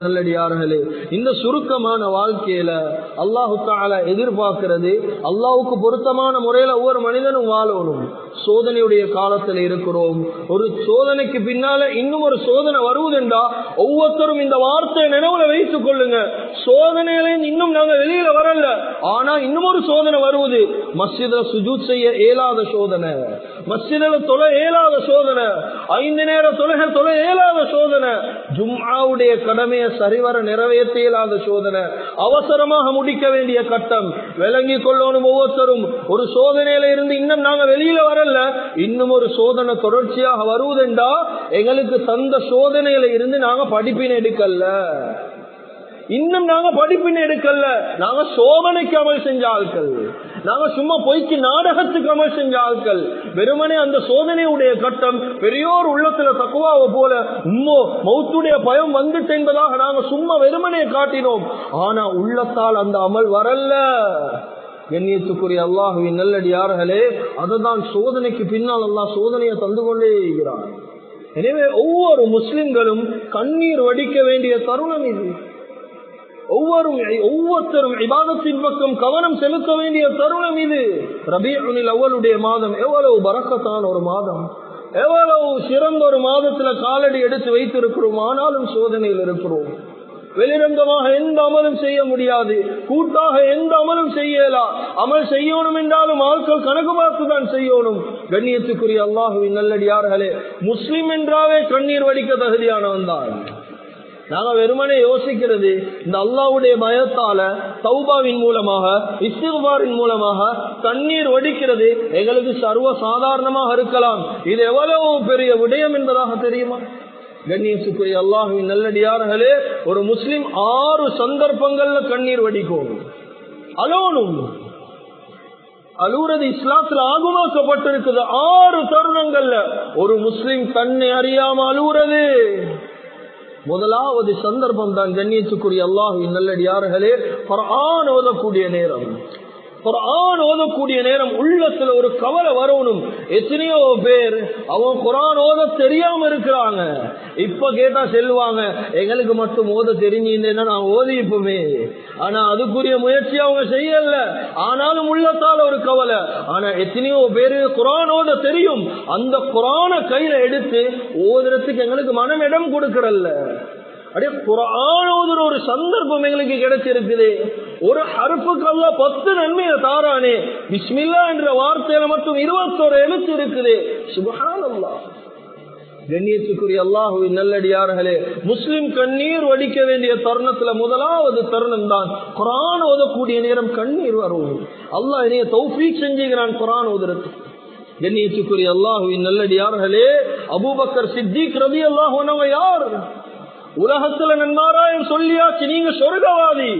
நல்லடியார்களே இந்த சுருக்கமான வாழ்க்கையில அல்லாஹு தால எதிர்பார்க்கிறது அல்லாஹுக்கு பொருத்தமான முறையில ஒவ்வொரு மனிதனும் வாழணும். சோதனையுடைய காலத்துல இருக்கிறோம். ஒரு சோதனைக்கு பின்னால இன்னும் ஒரு சோதனை வருவதுண்டா? ஒவ்வொருத்தரும் இந்த வார்த்தையை நினைவுல வைத்துக் கொள்ளுங்க. சோதனையில இன்னும் நாங்க வெளியில வரல. ஆனா இன்னும் ஒரு சோதனை வருவது மஸ்ஜித சுஜூத் செய்ய இயலாத சோதனை. மஸ்ஜிதில் தொலை ஏழாத சோதனை. ஐந்து நேர தொலைக தொலை ஏழாத சோதனை. ஜும்ஆவுடைய கடமையை சரிவர நிறைவேற்ற இயலாத சோதனை. அவசரமாக முடிக்க வேண்டிய கட்டம். விளங்கி கொள்ளணும் ஒவ்வொருத்தரும். ஒரு சோதனையில இருந்து இன்னும் நாங்க வெளியில வரல. இன்னும் ஒரு சோதனை தொடர்ச்சியாக வருவதுண்டா? எங்களுக்கு தந்த சோதனையில இருந்து நாங்க படிப்பின் எடுக்கல. இன்னும் நாங்க படிப்பின் எடுக்கல. நாங்க சோதனைக்கு அமல் செஞ்ச ஆட்கள். நாங்க சும்மா பொய்க்கு நாடகத்துக்கு அமல் செஞ்ச ஆட்கள். வெறுமனே அந்த சோதனையுடைய கட்டம் பெரியோர் உள்ளத்துல தக்குவாவை போல உம்மோ மௌத்துடைய பயம் வந்துட்டு என்பதாக நாங்க சும்மா வெறுமனே காட்டினோம். ஆனா உள்ளத்தால் அந்த அமல் வரல கண்ணியத்துக்குரிய அல்லாஹுவின் நல்லடியார்களே அதுதான் சோதனைக்கு பின்னால் அல்லாஹ் சோதனையை தந்து கொண்டே இருக்கிறார் எனவே ஒவ்வொரு முஸ்லிம்களும் கண்ணீர் வடிக்க வேண்டிய தருணம் இது. ஒவ்வொரு ஒவ்வொருத்தரும் இபாதத்தின் பக்கம் கவனம் செலுத்த வேண்டிய தருணம் இது. ரபியுனில் அவளுடைய மாதம் எவ்வளவு பறக்கத்தான் ஒரு மாதம். எவ்வளவு சிறந்த ஒரு மாதத்துல காலடி எடுத்து வைத்திருக்கிறோம் ஆனாலும் சோதனையில் இருக்கிறோம். வெளிரங்கமாக எந்த அமலும் செய்ய முடியாது. கூட்டாக எந்த அமலும் செய்யலாம் அமல் செய்யணும் என்றாலும் ஆட்கள் கணக்கு பார்த்து தான் செய்யணும். கண்ணியத்துக்குரிய அல்லாஹுவின் நல்லடியார்களே முஸ்லிம் என்றாவே கண்ணீர் வடிக்க தகுதியானவன் தான் நாங்க வெறுமனே யோசிக்கிறது இந்த அல்லாவுடைய பயத்தால சௌபாவின் மூலமாக இஸ்திகுபாரின் மூலமாக கண்ணீர் வடிக்கிறது எங்களுக்கு சர்வ சாதாரணமாக இருக்கலாம். இது எவ்வளவு பெரிய விடயம் என்பதாக தெரியுமா? கண்ணியத்துக்குரிய அல்லாஹுவின் நல்லடியார்களே ஒரு முஸ்லிம் ஆறு சந்தர்ப்பங்கள்ல கண்ணீர் வடிக்கும். அலோனும் அழுறது இஸ்லாத்துல ஆகுமாக்கப்பட்டிருக்குது ஆறு தருணங்கள்ல. ஒரு முஸ்லிம் தன்னை அறியாம அழுவுறது முதலாவது சந்தர்ப்பம் தான் கண்ணியத்துக்குரிய அல்லாஹு நல்லடியார்களே. ஓதக்கூடிய நேரம். ஓதக்கூடிய நேரம் உள்ளத்துல ஒரு கவலை வரணும். எத்தனையோ பேர் அவன் குரான் ஓத தெரியாம இருக்கிறாங்க. இப்ப கேட்டா செல்வாங்க எங்களுக்கு மட்டும் ஓத தெரிஞ்சுன்னா நான் ஓதிப்போமே ஆனா அதுக்குரிய முயற்சி அவங்க செய்யல. ஆனாலும் உள்ளத்தால் ஒரு கவலை. ஆனா எத்தனையோ பேரு குரான் ஓத தெரியும். அந்த குரான கையில எடுத்து ஓதுறதுக்கு எங்களுக்கு மனம் இடம் கொடுக்கறல்ல. அப்படியே குரான் ஒரு சந்தர்ப்பம் எங்களுக்கு கிடைச்சிருக்குது. ஒரு ஹருப்புக்கல்ல பத்து நன்மையை தாரானே. பிஸ்மில்லா என்ற வார்த்தையில மட்டும் இருபத்தோரு எழுத்து இருக்குது. சுபஹானல்லா. கண்ணியத்துக்குரிய அல்லாஹுவின் நல்லடியார்களே முஸ்லிம் கண்ணீர் வடிக்க வேண்டிய தருணத்துல முதலாவது தருணம் தான் குரான் ஓதக்கூடிய நேரம் கண்ணீர் வரும். அல்லாஹ் என்னைய தௌஃபீக் செஞ்சுக்கிறான் குரான் ஓதுறது கண்ணியத்துக்குரிய அல்லாஹுவின் நல்லடியார்களே அபூபக்கர் சித்திக் ரதி அல்லாஹ் யார்? உலகத்துல நன்மாராயம் சொல்லியாச்சு நீங்க சொர்க்கவாதி.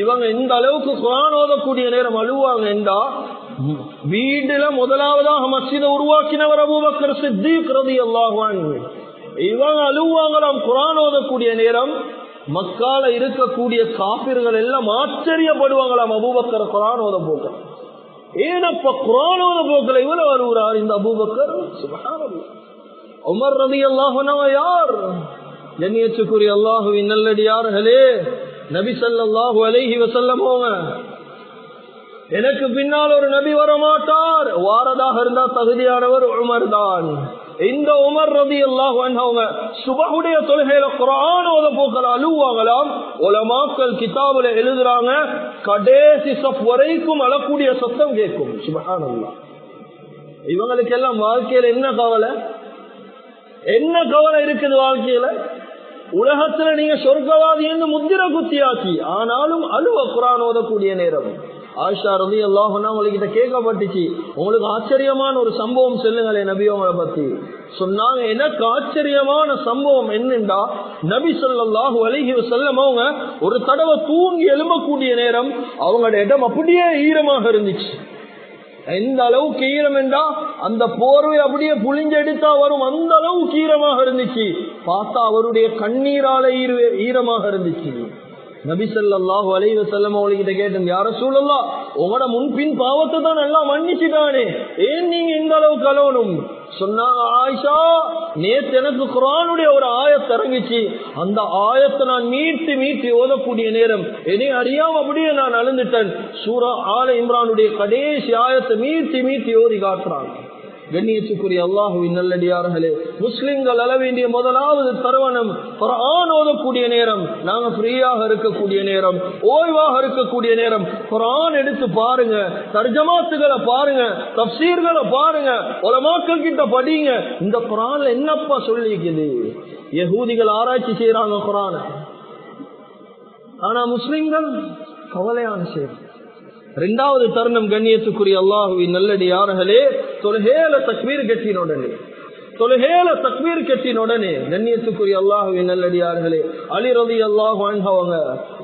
இவங்க இந்த அளவுக்கு குரான் ஓதக்கூடிய நேரம் அழுவாங்க என்றா வீடுல முதலாவதாக மசித உருவாக்கினவர் அபூபக்கர் சித்திக் ரதி அல்லாஹான் இவங்க அழுவாங்களாம் குரான் ஓதக்கூடிய நேரம். மக்கால இருக்கக்கூடிய காப்பிர்கள் எல்லாம் ஆச்சரியப்படுவாங்களாம் அபூபக்கர் குரான் ஓத போக்க. ஏனப்ப குரான் ஓத போக்கல இவ்வளவு வருகிறார் இந்த அபூபக்கர்? உமர் ரதி அல்லாஹனவ யார்? கண்ணியத்துக்குரிய அல்லாஹுவின் நல்லடியார்களே நபி சல்லாஹு அலைஹி வசல்லமோங்க எனக்கு பின்னால் ஒரு நபி வரமாட்டார். வாரதாக இருந்தா தகுதியானவர் உமர் தான். இந்த உமர் ரதி அல்லாஹ் அவங்க சுபகுடைய தொழுகையில குரான் ஓத போக்கள் அழுவாங்களாம். உலமாக்கள் கிதாபுல எழுதுறாங்க கடைசி சப் வரைக்கும் அழக்கூடிய சத்தம் கேட்கும். சுபகான் இவங்களுக்கு எல்லாம் வாழ்க்கையில என்ன கவலை? என்ன கவலை இருக்குது வாழ்க்கையில? உலகத்துல நீங்க சொர்க்கவாதி என்று முத்திர குத்தியாச்சு. ஆனாலும் அழுவ குரான் ஓதக்கூடிய நேரம். ஆஷா ரதி அல்லாஹனா உங்ககிட்ட கேட்கப்பட்டுச்சு. உங்களுக்கு ஆச்சரியமான ஒரு சம்பவம் சொல்லுங்களே நபி அவங்களை பத்தி. சொன்னாங்க எனக்கு ஆச்சரியமான சம்பவம் என்னண்டா நபி சொல்லாஹு அழகி செல்லம் அவங்க ஒரு தடவை தூங்கி எழும்பக்கூடிய நேரம் அவங்களோட இடம் அப்படியே ஈரமாக இருந்துச்சு. எந்த அளவுக்கு ஈரம் என்றா அந்த போர்வை அப்படியே புளிஞ்செடுத்தா வரும். அந்த அளவுக்கு ஈரமாக இருந்துச்சு. பார்த்தா அவருடைய கண்ணீரால ஈரமாக இருந்துச்சு. நபிசல்லாஹு அலைவ செல்லம் அவளுக்கிட்ட கேட்டேன் யார சூழல்லா உங்களோட முன்பின் பாவத்தை தான் நல்லா மன்னிச்சுட்டானே. ஏன் நீங்க இந்த அளவுக்கு அலவணும்? சொன்னாங்க ஆயிஷா நேத்து எனக்கு குரானுடைய ஒரு ஆயத்தை இறங்கிச்சு. அந்த ஆயத்தை நான் மீட்டி மீட்டி ஓதக்கூடிய நேரம். என்னை அறியாம அப்படியே நான் அழுந்துட்டேன். சூரா ஆல இம்ரானுடைய கடைசி ஆயத்தை மீட்டி மீட்டி ஓதி காட்டுறாங்க. கண்ணியத்துக்குரிய அல்லாஹுவின் நல்லடியார்களே முஸ்லிம்கள் அள வேண்டிய முதலாவது தருவனம் குரான் ஓதக்கூடிய நேரம். நாங்க ஃப்ரீயாக இருக்கக்கூடிய நேரம் ஓய்வாக இருக்கக்கூடிய நேரம். குரான் எடுத்து பாருங்க தர்ஜமாத்துகளை பாருங்க தப்சீர்களை பாருங்க உலமாக்கள் கிட்ட படிங்க. இந்த குரான்ல என்னப்பா சொல்லிக்குது? யகூதிகள் ஆராய்ச்சி செய்யறாங்க குரான ஆனா முஸ்லிம்கள் கவலையான செய்யறாங்க ரெண்டாவது தருணம் கண்ணியத்துக்குரிய அல்லாஹுவின் நல்லடி யார்களே தொழுகேல தக்மீர் கட்டின உடனே தொழுகேல தக்மீர் கட்டின உடனே நன்னியத்துக்குரிய அல்லாஹுவின் நல்லடியார்களே அலி ரதி அல்லாஹ் அவங்க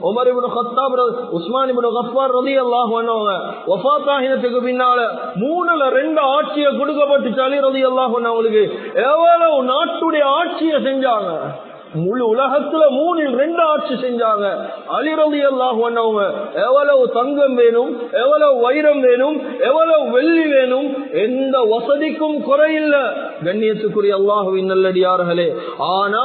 உமர் இப்னு ஹத்தாப் உஸ்மான் இப்னு கஃபார் ரதி அல்லாஹ் அவங்க வஃபாத்தாகினத்துக்கு பின்னால மூணுல ரெண்டு ஆட்சியை கொடுக்கப்பட்டுச்சு அலி ரதி அல்லாஹ் அவங்களுக்கு. எவ்வளவு நாட்டுடைய ஆட்சியை செஞ்சாங்க? முழு உலகத்துல மூணில் ரெண்டு ஆட்சி செஞ்சாங்க. அலிரதி அல்லாஹ் அவங்க எவ்வளவு தங்கம் வேணும் எவ்வளவு வைரம் வேணும் எவ்வளவு வெள்ளி வேணும் எந்த வசதிக்கும் குறையில்லை. கண்ணியத்துக்குரிய அல்லாஹுவின் நல்லடியார்களே ஆனா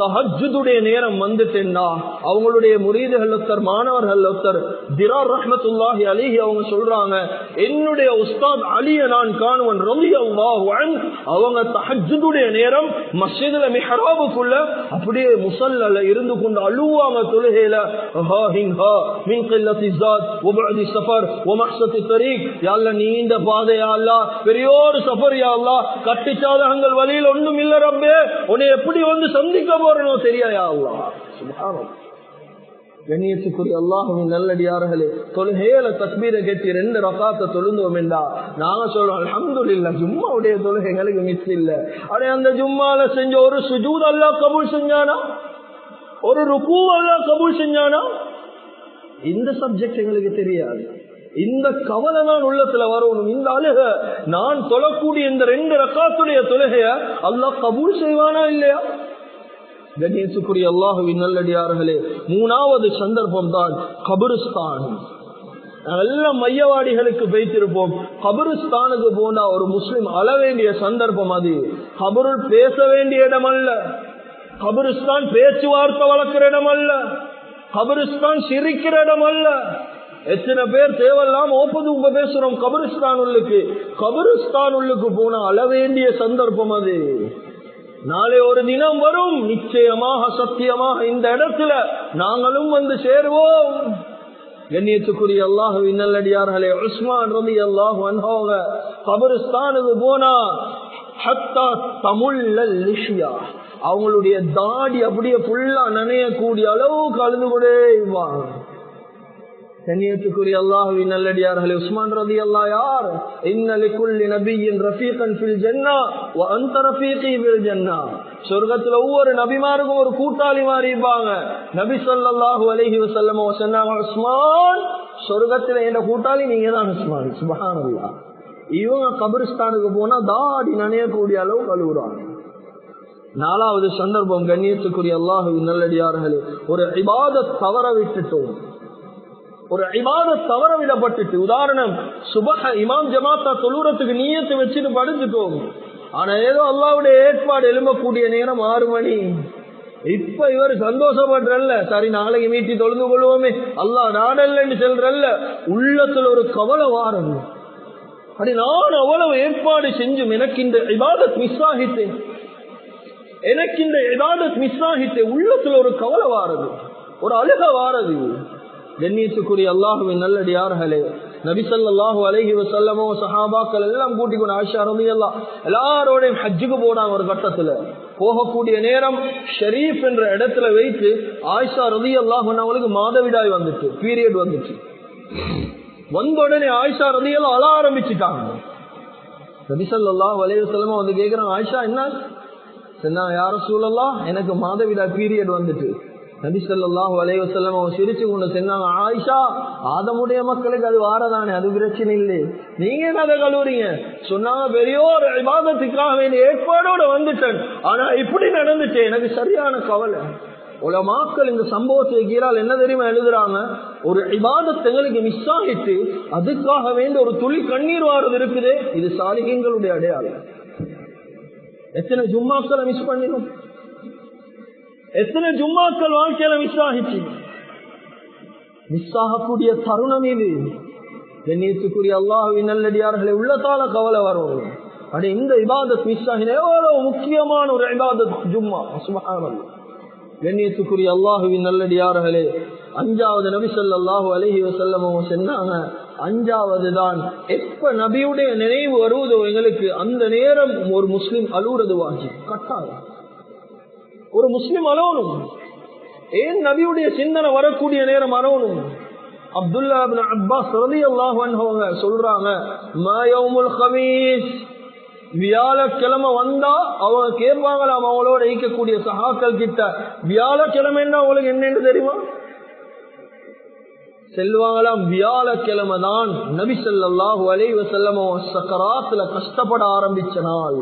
தஹஜுடைய நேரம் வந்துட்டேன்னா அவங்களுடைய முரீதுகள் ஒருத்தர் மாணவர்கள் ஒருத்தர் திரார் ரஹமத்துல்லாஹி அலிஹி அவங்க சொல்றாங்க என்னுடைய உஸ்தாத் அலிய நான் காணுவன் ரவி அல்லாஹன் அவங்க தஹஜுடைய நேரம் மஸ்ஜிதுல மிஹராபுக்குள்ள அப்படியே முசல்ல இருந்து கொண்டு அழுவாங்க தொழுகையில. சஃபர் நீண்ட பாதையா அல்ல பெரியோரு சஃபர் யா அல்லா. கட்ட கட்டிச்சாதகங்கள் வழியில் ஒன்றும் இல்ல ரப்பே. உன்னை எப்படி வந்து சந்திக்க போறனோ தெரியா அல்லாஹ். சுப்ஹானல்லாஹ் கண்ணியத்துக்குரிய அல்லாஹுவின் நல்லடியார்களே தொழுகையில தஸ்மீரை கட்டி ரெண்டு ரசாத்தை தொழுந்தோம் என்றா நாங்க சொல்றோம் அலமது அல்ஹம்துலில்லா ஜும்மாவுடைய தொழுகைகளுக்கு மிஸ் இல்ல. அடே அந்த ஜும்மால செஞ்ச ஒரு சுஜூத் அல்லா கபூல் செஞ்சானா? ஒரு ருக்கு அல்லா கபூல் செஞ்சானா? இந்த சப்ஜெக்ட் எங்களுக்கு தெரியாது. இந்த கவலை தான் உள்ளத்துல வரணும். இந்த அழுக நான் தொழக்கூடிய இந்த ரெண்டு ரக்காத்துடைய தொழுகைய அல்லா கபூல் செய்வானா இல்லையா? கணேசுக்குரிய அல்லாஹுவின் நல்லடியார்களே மூணாவது சந்தர்ப்பம் தான் கபருஸ்தான். நல்ல மையவாடிகளுக்கு வைத்திருப்போம் கபருஸ்தானுக்கு போனா ஒரு முஸ்லிம் அழ வேண்டிய சந்தர்ப்பம் அது. கபருள் பேச வேண்டிய இடம் அல்ல கபருஸ்தான் பேச்சுவார்த்தை வளர்க்கிற இடம் அல்ல கபருஸ்தான் சிரிக்கிற இடம் அல்ல எத்தனை பேர் தேவையில்லாம ஓப்பது உங்க பேசுறோம் கபருஸ்தான் உள்ளுக்கு கபருஸ்தான் உள்ளுக்கு போன அழ வேண்டிய சந்தர்ப்பம் அது. நாளை ஒரு தினம் வரும். நிச்சயமாக சத்தியமாக இந்த இடத்துல நாங்களும் வந்து சேருவோம். கண்ணியத்துக்குரிய அல்லாஹு இன்னல்லடியார்களே உஸ்மான் ரவி அல்லாஹு வந்தவங்க கபருஸ்தானுக்கு போனா ஹத்தா தமிழ்ல லிஷியா. அவங்களுடைய தாடி அப்படியே ஃபுல்லா நனையக்கூடிய அளவுக்கு அழுது கொண்டே கண்ணியத்துக்குரிய அல்லாஹுவின் நல்லடியார்களே உஸ்மான் ரதி அல்லா யார்? இன்னலிக்குள்ளி நபியின் ரஃபீகன் ஃபில் ஜன்னா அந்த ரஃபீகி ஃபில் ஜன்னா. சொர்க்கத்துல ஒவ்வொரு நபிமாருக்கும் ஒரு கூட்டாளி மாதிரி இருப்பாங்க. நபி சொல்லாஹு அலஹி வசல்லம் சொன்னாங்க உஸ்மான் சொர்க்கத்துல என்ன கூட்டாளி நீங்க தான் உஸ்மான். சுப்ஹானல்லாஹ். இவங்க கபிரிஸ்தானுக்கு போனா தாடி நனையக்கூடிய அளவு கழுவுறாங்க நாலாவது சந்தர்ப்பம் கண்ணியத்துக்குரிய அல்லாஹுவின் நல்லடியார்களே ஒரு இபாத தவற விட்டுட்டோம். ஒரு இபாத தவற விடப்பட்டுட்டு உதாரணம் சுபஹ இமாம் ஜமாத்தா தொழுறத்துக்கு நீயத்தை வச்சுட்டு படுத்துட்டோம் ஆனா ஏதோ அல்லாவுடைய ஏற்பாடு எழும்பக்கூடிய நேரம் ஆறு மணி. இப்ப இவர் சந்தோஷப்படுறல்ல. சரி நாளைக்கு மீட்டி தொழுந்து கொள்வோமே. அல்லாஹ் நாடல்லன்னு சொல்றல்ல. உள்ளத்துல ஒரு கவலை வாரம் அப்படி நான் அவ்வளவு ஏற்பாடு செஞ்சும் எனக்கு இந்த இபாதத் மிஸ் ஆகித்தேன் எனக்கு இந்த இபாதத் மிஸ் ஆகித்தேன் உள்ளத்துல ஒரு கவலை வாரது. ஒரு அழுக வாரது. கண்ணியத்துக்குரிய அல்லாஹுவின் நல்லடியார்களே நபிசல்லாஹு அலஹி வசல்லமோ சஹாபாக்கள் எல்லாம் கூட்டிக் கொண்டு ஆஷா ரவி எல்லாரோடையும் ஹஜ்ஜுக்கு போனாங்க ஒரு கட்டத்துல. போகக்கூடிய நேரம் ஷரீப் என்ற இடத்துல வைத்து ஆயிஷா ரவி அல்லாஹ் அவங்களுக்கு மாதவிடாய் வந்துச்சு பீரியட் வந்துச்சு. வந்த உடனே ஆயிஷா ரதியெல்லாம் அழ ஆரம்பிச்சுட்டாங்க. நபிசல்லாஹு அலைஹி வசல்லமோ வந்து கேட்கிறாங்க ஆயிஷா என்ன? சொன்னா யார சூழல்லா எனக்கு மாதவிடாய் பீரியட் வந்துட்டு நபி சொல்லாஹு அவன் சிரிச்சு கொண்டு சொன்னாங்க ஆயிஷா ஆதமுடைய மக்களுக்கு அது வாரதானே அது பிரச்சனை இல்லை நீங்க என்ன அதை கழுவுறீங்க? சொன்னாங்க பெரியோர் விவாதத்துக்காக வேண்டிய ஏற்பாடோட வந்துட்டேன். ஆனா இப்படி நடந்துச்சு எனக்கு சரியான கவலை. உலமாக்கள் இந்த சம்பவத்தை கீழால் என்ன தெரியுமா எழுதுறாங்க? ஒரு இபாதத் மிஸ் ஆகிட்டு அதுக்காக வேண்டி ஒரு துளி கண்ணீர் வாரது இருக்குது. இது சாலிகங்களுடைய அடையாளம். எத்தனை ஜும்மாக்களை மிஸ் பண்ணிடும் எத்தனை ஜும்மாக்கள் வாழ்க்கையில மிஸ் ஆகிச்சு மிஸ் ஆகக்கூடிய தருணம் இது. கண்ணியத்துக்குரிய அல்லாஹுவின் நல்லடியார்களை உள்ளத்தால கவலை வரும். அடி இந்த இபாதத் மிஸ் ஆகின எவ்வளவு முக்கியமான ஒரு இபாதத் ஜும்மா. சுபஹானல்லாஹ் கண்ணியத்துக்குரிய அல்லாஹுவின் நல்லடியார்களே அஞ்சாவது நபி சொல்லாஹு அலஹி வசல்லமும் அவங்க சொன்னாங்க அஞ்சாவது தான் எப்ப நபியுடைய நினைவு வருவதோ எங்களுக்கு அந்த நேரம் ஒரு முஸ்லிம் அழுவுறது வாங்கி கட்டாயம். ஒரு முஸ்லிம் அலவணும் ஏன் நபியுடைய சிந்தனை வரக்கூடிய நேரம் அலவணும் அப்துல்லா அப்பாஸ் ரலியல்லாஹு அன்ஹு அவங்க சொல்றாங்க மா ஹமீஸ் வியாழக்கிழமை வந்தா அவங்க கேட்பாங்களாம் அவங்களோட ஈக்கக்கூடிய சகாக்கள் கிட்ட வியாழக்கிழமைன்னா அவங்களுக்கு என்னன்னு தெரியுமா? செல்வாங்களாம் வியாழக்கிழமை தான் நபி ஸல்லல்லாஹு அலைஹி சக்கராத்துல கஷ்டப்பட ஆரம்பிச்ச நாள்.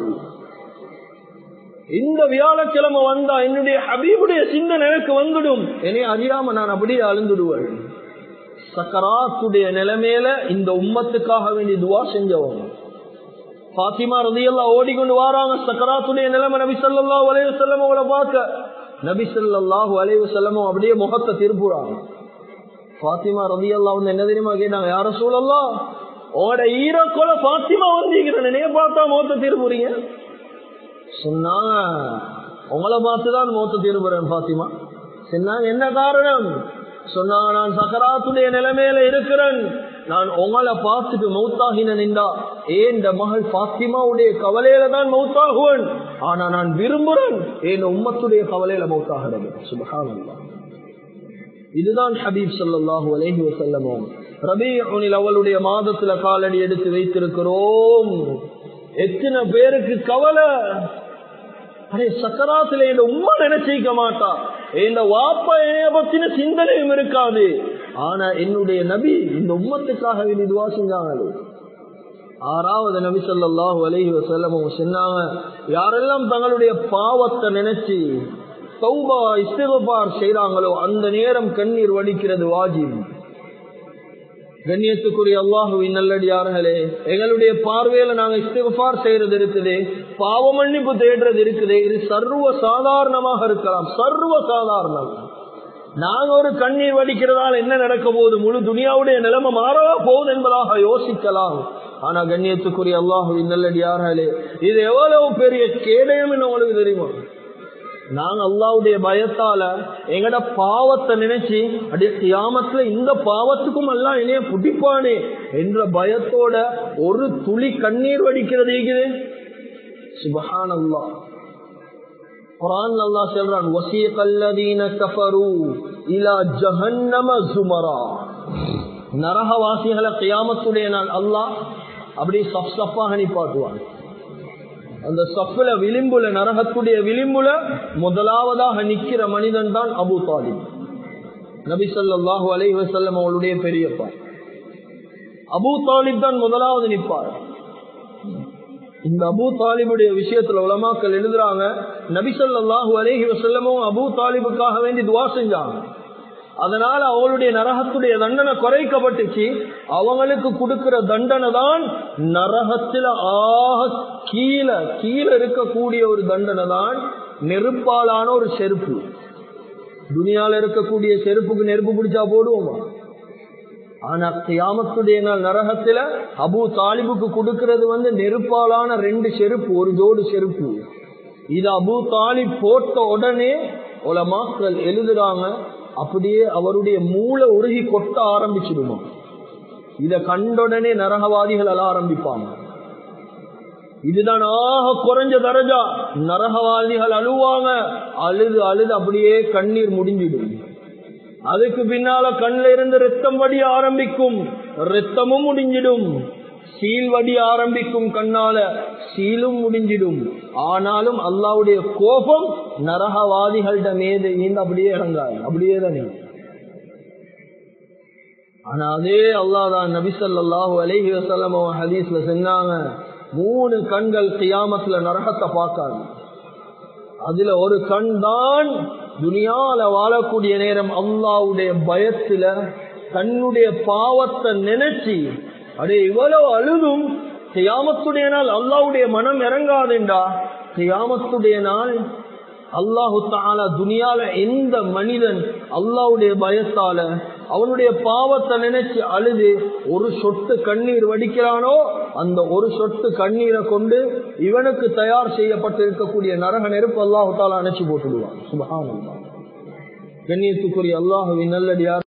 இந்த வியாழக்கிழமை வந்தா என்னுடைய ஹபீபுடைய சிந்தனை எனக்கு வந்துடும். என்னை அறியாம நான் அப்படியே அழுந்துடுவேன். சக்கராத்துடைய நிலைமையில இந்த உம்மத்துக்காக வேண்டி துவா செஞ்சவங்க. பாத்திமா ரதியெல்லாம் ஓடிக்கொண்டு வாராங்க. சக்கராத்துடைய நிலைமை நபி சொல்லா வளைவு வஸல்லம் அவளை பார்க்க. நபி சொல்லாஹு வளைவு செல்லமும் அப்படியே முகத்தை திருப்புறாங்க. பாத்திமா ரதியெல்லாம் வந்து என்ன தெரியுமா கேட்டாங்க? யார சூழல்லாம் உங்களோட ஈரக்கோல பாத்திமா வந்தீங்க நினைவு பார்த்தா முகத்தை திருப்புறீங்க? சொன்னாங்க உங்களை பார்த்துதான் முகத்தை தீர்வுறேன் பாத்திமா சொன்னாங்க என்ன காரணம்? சொன்னா நான் சக்கராத்துடைய நிலைமையில இருக்கிறேன். நான் உங்களை பார்த்துட்டு மௌத்தாகின நின்றா ஏன் இந்த மகள் பாத்திமாவுடைய கவலையில தான் மௌத்தாகுவன்? ஆனா நான் விரும்புறேன் ஏன் உம்மத்துடைய கவலையில மௌத்தாகிறது சுபகானந்தா இதுதான் ஹபீப் சொல்லாஹு அலேஹி வசல்லமோ ரபி உனில் அவளுடைய மாதத்துல காலடி எடுத்து வைத்திருக்கிறோம். எத்தனை பேருக்கு கவலை? அரே சக்கராத்துல இந்த உண்மை நினைச்சிக்க மாட்டா. இந்த வாப்பைய பத்தின சிந்தனையும் இருக்காது. ஆனா என்னுடைய நபி இந்த உம்மத்துக்காக இதுவா செஞ்சாங்களே. ஆறாவது நபி சொல்லாஹு அலஹி வசல்லமும் சொன்னாங்க யாரெல்லாம் தங்களுடைய பாவத்தை நினைச்சு சௌபா இஸ்திகபார் செய்யறாங்களோ அந்த நேரம் கண்ணீர் வடிக்கிறது வாஜிப். கண்ணியத்துக்குரிய அல்லாஹுவின் நல்லடியார்களே எங்களுடைய பார்வையில நாங்க இஸ்திகபார் செய்யறது இருக்குது. பாவ மன்னிப்பு தேடுறது இருக்குது. இது சர்வ சாதாரணமாக இருக்கலாம். சர்வ சாதாரணம். நாங்க ஒரு கண்ணீர் வடிக்கிறதால என்ன நடக்க போகுது? முழு துனியாவுடைய நிலைமை மாறவா போகுது என்பதாக யோசிக்கலாம். ஆனா கண்ணியத்துக்குரிய அல்லாஹு நல்லடியார்களே இது எவ்வளவு பெரிய கேடயம் உங்களுக்கு தெரியுமா? நாங்க அல்லாவுடைய பயத்தால எங்கட பாவத்தை நினைச்சு அப்படியே கியாமத்துல இந்த பாவத்துக்கும் எல்லாம் இணைய புடிப்பானே என்ற பயத்தோட ஒரு துளி கண்ணீர் வடிக்கிறது இருக்குது சுபஹான் அல்லா குரான் சொல்றான் கஃபரு இலா ஜஹன்னம சுமரா. நரகவாசிகளை கியாமத்துடைய நாள் அல்லாஹ் அப்படி சப் சப்பாக நிப்பாட்டுவான் அந்த சஃபில விளிம்புல நரகத்துடைய விளிம்புல முதலாவதாக நிக்கிற மனிதன் தான் அபு தாலிப். நபி சொல்லாஹு அலைஹி வசல்லம் அவளுடைய பெரியப்பா. அபு தாலிப் தான் முதலாவது நிற்பார் இந்த அபு தாலிபுடைய விஷயத்துல உலமாக்கள் எழுதுறாங்க நபிசல்லாஹு அலேஹி வசல்லமும் அபு தாலிபுக்காக வேண்டி துவா செஞ்சாங்க. அதனால அவளுடைய நரகத்துடைய தண்டனை குறைக்கப்பட்டுச்சு. அவங்களுக்கு கொடுக்கிற தண்டனை தான் நரகத்துல ஆக கீழே கீழே இருக்கக்கூடிய ஒரு தண்டனை தான் நெருப்பாலான ஒரு செருப்பு. துனியால இருக்கக்கூடிய செருப்புக்கு நெருப்பு பிடிச்சா போடுவோமா? ஆனா கியாமத்துடைய நாள் நரகத்துல அபு தாலிபுக்கு கொடுக்கறது வந்து நெருப்பாலான ரெண்டு செருப்பு ஒரு ஜோடு செருப்பு. இது அபு தாலிப் போட்ட உடனே உலமாக்கள் எழுதுறாங்க அப்படியே அவருடைய மூளை உருகி கொட்ட ஆரம்பிச்சிடுமா. இத கண்டுடனே நரகவாதிகள் எல்லாம் ஆரம்பிப்பாங்க. இதுதான் ஆக குறைஞ்ச தரஜா. நரகவாதிகள் அழுவாங்க அழுது அழுது அப்படியே கண்ணீர் முடிஞ்சிடும். அதுக்கு பின்னால கண்ணில் இருந்து ரத்தம் வடிய ஆரம்பிக்கும். ரத்தமும் முடிஞ்சிடும். சீல் வடி ஆரம்பிக்கும் கண்ணால சீலும் முடிஞ்சிடும். ஆனாலும் அல்லாவுடைய கோபம் நரகவாதிகளிட மீது நீந்து அப்படியே இறங்காது. அப்படியே தான் ஆனா அதே அல்லாதான் நபிசல்லாஹு அலஹி வசல்லம் ஹதீஸ்ல சொன்னாங்க மூணு கண்கள் கியாமத்துல நரகத்தை பார்க்காது. அதுல ஒரு கண் தான் துனியால வாழக்கூடிய நேரம் அல்லாவுடைய பயத்துல தன்னுடைய பாவத்தை நினைச்சு அடே இவ்வளவு அழுதும் செய்யாமத்துடைய நாள் அல்லாவுடைய மனம் இறங்காதுண்டா? செய்யாமத்துடைய நாள் அல்லாஹு தாலா துனியால எந்த மனிதன் அல்லாவுடைய பயத்தால அவனுடைய பாவத்தை நினைச்சு அழுது ஒரு சொட்டு கண்ணீர் வடிக்கிறானோ அந்த ஒரு சொட்டு கண்ணீரை கொண்டு இவனுக்கு தயார் செய்யப்பட்டிருக்கக்கூடிய நரக நெருப்பு அல்லாஹு தாலா அணைச்சு போட்டுடுவான். சுபகான கண்ணியத்துக்குரிய அல்லாஹுவின் நல்லடியார்